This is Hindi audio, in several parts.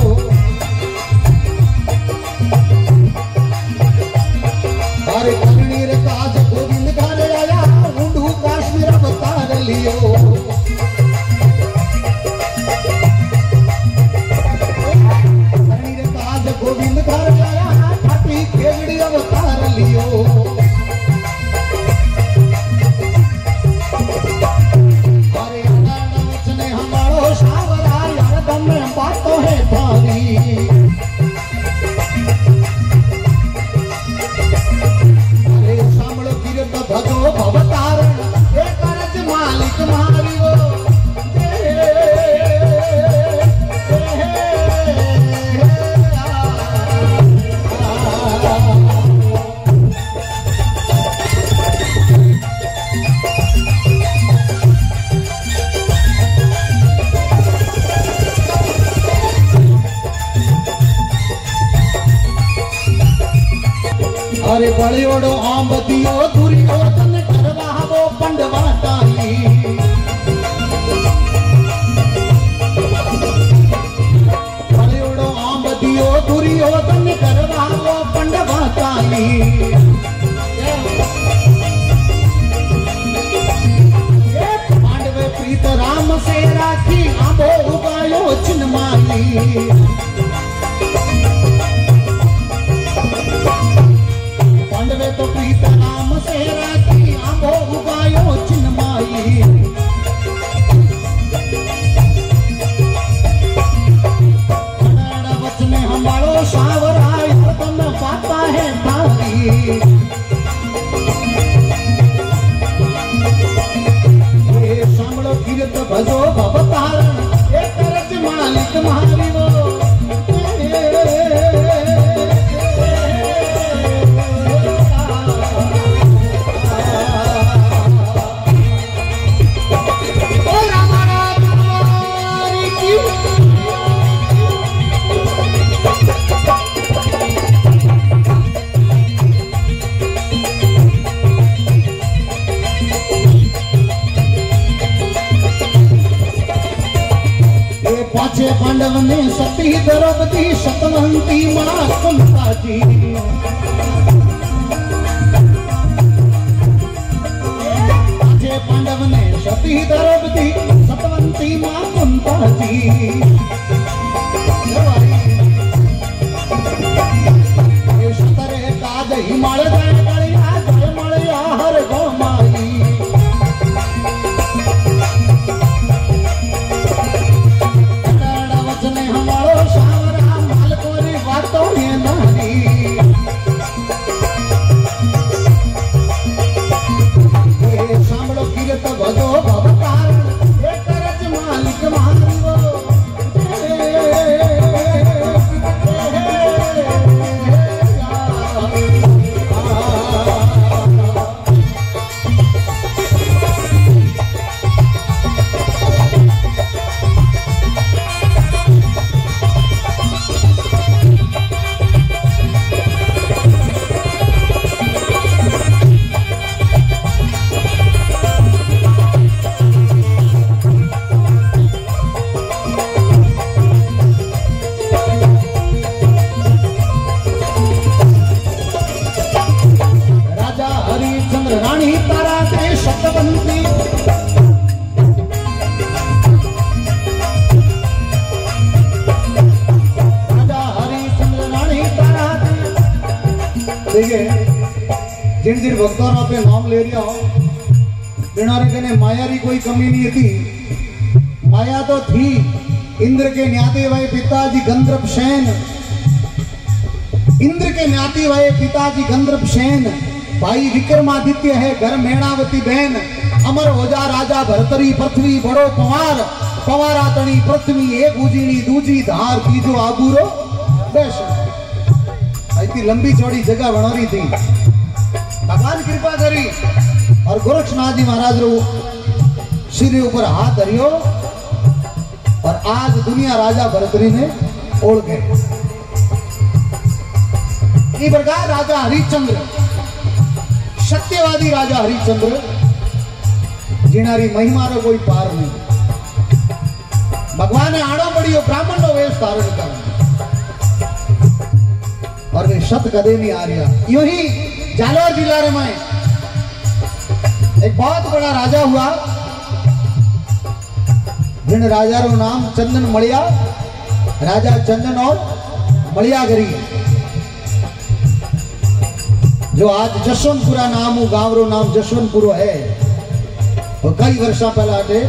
Oh. 嗯 पांडव ने सती द्रौपदी सतवंती माँ कुंती जिन भक्तों ने पे नाम ले रिया हो बिना रे कने माया री कोई कमी नहीं थी। माया तो थी, इंद्र के न्याते भाई पिताजी गंधर्व सेन इंद्र के न्याती हुए पिताजी गंधर्व सेन भाई विक्रमादित्य है, घर मेणावती बहन। अमर हो जा राजा भरतरी पृथ्वी बड़ो पवार। पवारा तणी पृथ्वी एक उजीनी दूजी धार, तीजो आबूरो बेश इतनी लंबी चौड़ी जगह बनोरी थी। भगवान कृपा करी और गोरक्षनाथ जी महाराज रो सिर ऊपर हाथ धरियो और आज दुनिया राजा भरतरी ने ओढ़ गए। प्रकार राजा हरिश्चंद्र, सत्यवादी राजा हरिश्चंद्र, जिनारी महिमा रो कोई पार नहीं। भगवान ने आड़ो पड़ियो ब्राह्मण नो वेश धारण कर। और जालोर जिला रे में। एक बहुत बड़ा राजा हुआ। जिन राजा रो नाम चंदन मलिया, राजा चंदन और मलियागरी। जो आज जसवंतपुरा नाम हो गाँव रो नाम जसवंतपुरो है। और कई वर्षा पहला अटे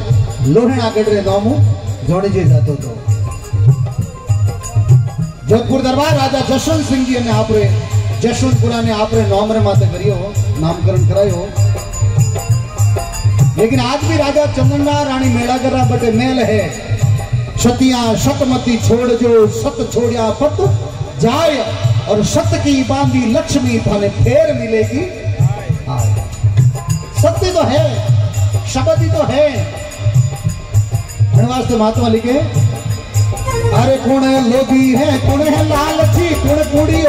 लोहना गढ़ नाम जोड़ी जे जातो तो। जोधपुर दरबार राजा जसवंत सिंह जी ने आपरे आपरे नाम रे माते करियो नामकरण करायो लेकिन आज भी राजा चंदनगा रानी मेला कर रहा बटे मेल है। सतिया सतमती छोड़ जो, सत छोड़िया पत जाय और सत की बांधी लक्ष्मी थाने फेर मिलेगी। सत्य तो है, शब्द ही तो है। वास्ते महात्मा लिखे अरे कुण लोभी है कुण है लालची कुण कुड़ी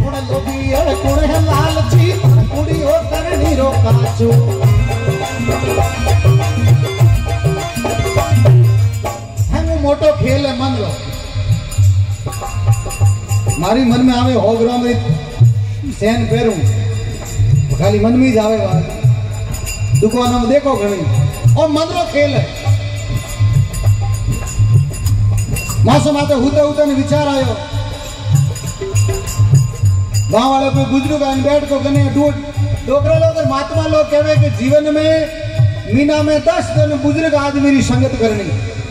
कुण लोभी है कुण है लालची कुड़ी रो मोटो खेल है, मन मारी मन में आवे हो ग्राम सेन पेरू। खाली मन में जावे वाला दुकानों में देखो घनी और मनरो खेल है। मासो माते होते हुते ने विचार आयो। गाँव वाले कोई बुज़ुर्ग आन बैठ को गने डूट डोकरा लोग और महात्मा लोग कहवे के जीवन में मीना में दस दिन बुज़ुर्ग आदमी री संगत करनी,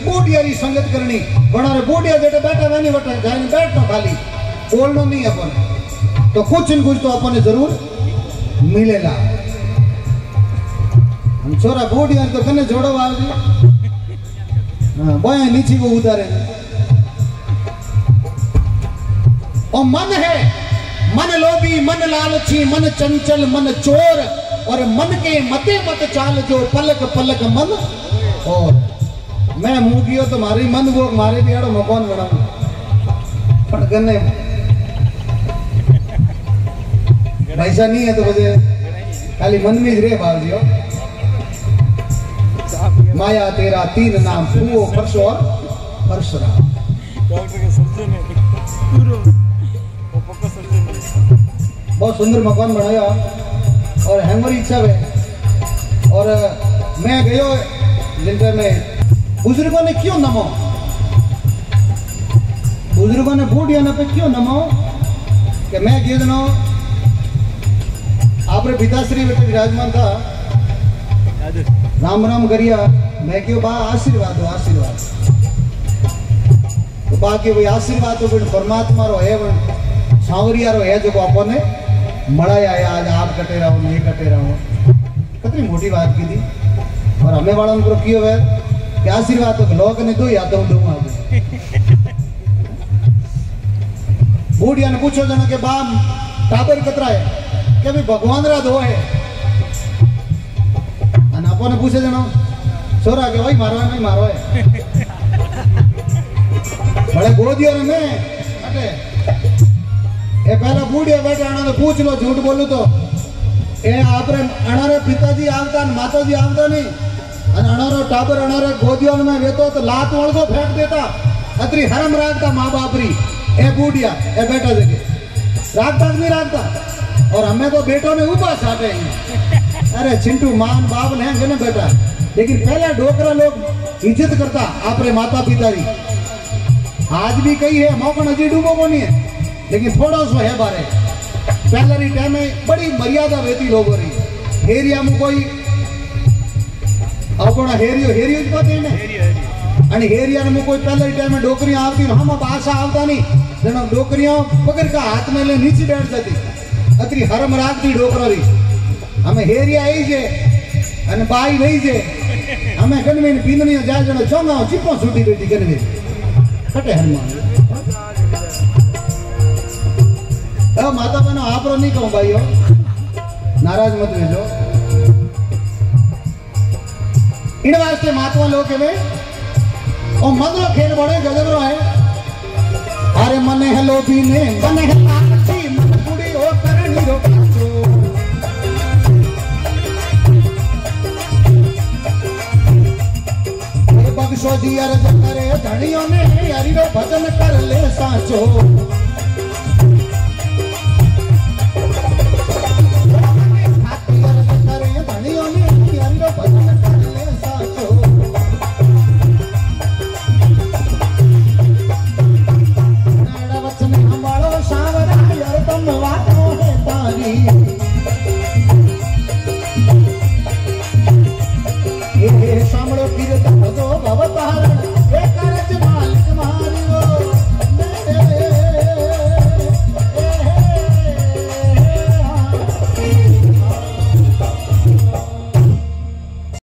बूढ़िया री संगत करनी। बना रे बूढ़िया बेटे बैठा मैंने बैठा जाने बैठो खाली। बोलनो नहीं अपन। तो कुछ न कुछ तो अपन ज़रूर मिलेगा हम छोरा बूढ़िया तो कने जोड़ो आज हाँ, बोया नीचे को उतारे। और मन है मन लोभी मन लालची मन चंचल मन चोर और मन के मते मत चाल जो पलक पलक मन। और मैं मुँह कियो तो मारी मन वो मारे दियाड़ो मकान बनाऊँ पर गन्ने पैसा नहीं है तो मुझे खाली मन में ही रे भाव दियो माया तेरा तीन नाम, फूओ परसो और परशुराम बहुत सुंदर मकान बनाया और हमारी इच्छा है और मैं गयो जिनपे में बुज़ुर्गों ने क्यों नमो? बुज़ुर्गों ने बूढ़िया ने पे क्यों नमो? कि मैं गयो जनो, आपरे पिताश्री बेटे विराजमान था? राम राम करिया। मैं क्यों बा? आशीर्वाद हो, आशीर्वाद। तो बाकी वही आशीर्वाद हो बिन परमात्मा रो है बिन सावरिया रो है जो को अपन ने मड़ाया है, आज आप कटे रहो, मैं कटे रहो। कितनी मोटी बात की थी। और हमें वाला उनको क्यों है। कि आशीर्वाद तो हो लोग ने तो या तो दूँगा। बूढ़िया ने पूछो जन के बाम टाबर कतरा है? कभी भगवान रा दो है। અને આપણને પૂછે જણો છોરા કે ભાઈ મારવા નહીં મારો હે ભલે ગોદીઓ ને મેં અટે એ પહેલા બુડીએ બેઠા આને પૂછ લો झूठ બોલું તો એ આપણે અણારે પિતાજી આવતા ને માતાજી આવતા નહીં અને અણારો ટાબર અણારે ગોદીઓ મેં વેતો તો લાત વળગો ફેંક દેતા અત્રી હરમ રાખતા મા બાપરી એ બુડિયા એ બેટા જગે રાખતા જ નહીં રાખતા और हमें तो बेटों ने ऊपर साटे हैं अरे चिंटू मान बाप ने हैं ना बेटा लेकिन पहले डोकरा लोग इज्जत करता आपरे माता पिता री आज भी कई है मौकन अजी डूबो को नहीं है लेकिन थोड़ा सो है बारे पहले री टाइम में बड़ी मर्यादा रहती लोगों री हेरिया में कोई अब हेरियो हेरियो ज पते ने एरिया एरिया અને હેરિયાને કોઈ પહેલા ટાઈમે ડોકરીઓ આવતી ને હમ પાછા આવતા નહીં જેનો ડોકરીઓ પકડ કે હાથ મેં લઈ નીચે બેઠ જતી અત્રી હરમ રાખતી ડોકરી અમે હેરિયા આવી છે અને બાઈ રહી છે અમે ગનવીને પીંદણીઓ જાય જણો ચોંગાઓ ચીપો છૂટી બેઠી ગનવી કટે હનુમાન હવે માતા બહેનો આપરો નહીં કહું ભાઈઓ નારાજ મત રહેજો इन वास्ते महात्मा लोग के में और मदलो खेल बड़े गजबरो है अरे मन है लोभी ने मन है लालची मन बुड़ी हो करनी रो बख्शो जी अर्ज़ करे धनियों ने हरि रो भजन कर ले साचो।